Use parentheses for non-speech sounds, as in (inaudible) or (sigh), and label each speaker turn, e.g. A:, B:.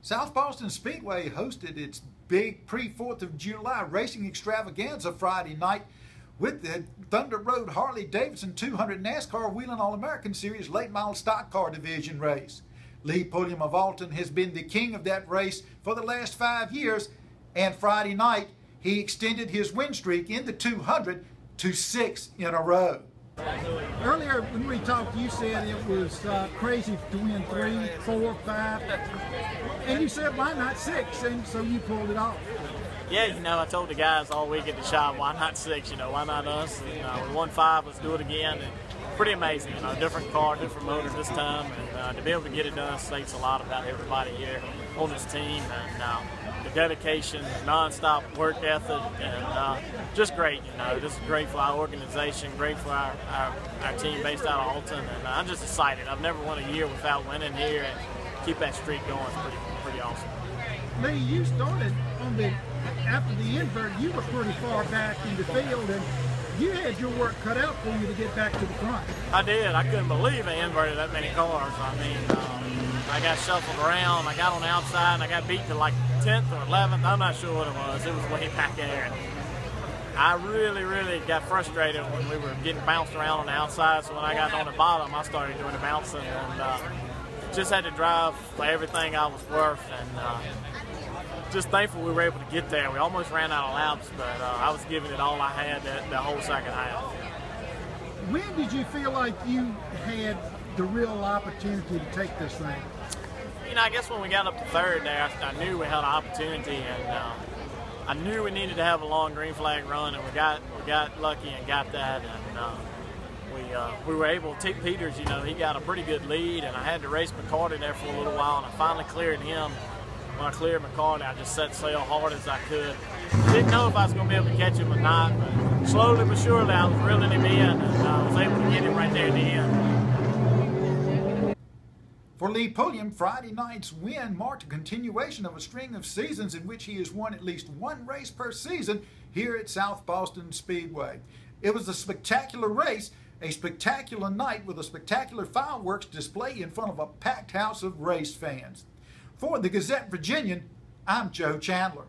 A: South Boston Speedway hosted its big pre 4th of July racing extravaganza Friday night with the Thunder Road Harley Davidson 200 NASCAR Whelen All American Series late model stock car division race. Lee Pulliam of Alton has been the king of that race for the last five years, and Friday night he extended his win streak in the 200 to six in a row.
B: Earlier when we talked, you said it was uh, crazy to win three, four, five, and you said why not six, and so you pulled it off.
C: Yeah, you know, I told the guys all week at the shop, why not six? You know, why not us? You know, we won five, let's do it again. And pretty amazing, you know, different car, different motor this time, and uh, to be able to get it done states a lot about everybody here on this team, and uh, the dedication, the non-stop work ethic, and uh, just great. You know, is great for our organization, great for our, our, our team based out of Alton, and uh, I'm just excited. I've never won a year without winning here, and keep that streak going is pretty pretty awesome.
B: Lee, you started on the after the invert. You were pretty far back in the field, and you had your work cut out for you to get back to the front.
C: I did. I couldn't believe I inverted that many cars. I mean, um, I got shuffled around. I got on the outside, and I got beat to like 10th or 11th. I'm not sure what it was. It was way (laughs) back there. I really, really got frustrated when we were getting bounced around on the outside. So when I got on the bottom, I started doing the bouncing and uh, just had to drive for everything I was worth. And uh, just thankful we were able to get there. We almost ran out of laps, but uh, I was giving it all I had that, the whole second half.
B: When did you feel like you had the real opportunity to take this thing?
C: You know, I guess when we got up to third there, I, I knew we had an opportunity, and uh, I knew we needed to have a long green flag run, and we got we got lucky and got that, and uh, we uh, we were able. T. Peters, you know, he got a pretty good lead, and I had to race McCarty there for a little while, and I finally cleared him when I cleared McCarty, I just set sail hard as I could. Didn't know if I was going to be able to catch him or not, but slowly but surely I was reeling him in, and I was able to get him right there at the end.
A: For Lee Pulliam, Friday night's win marked a continuation of a string of seasons in which he has won at least one race per season here at South Boston Speedway. It was a spectacular race, a spectacular night with a spectacular fireworks display in front of a packed house of race fans. For the Gazette Virginian, I'm Joe Chandler.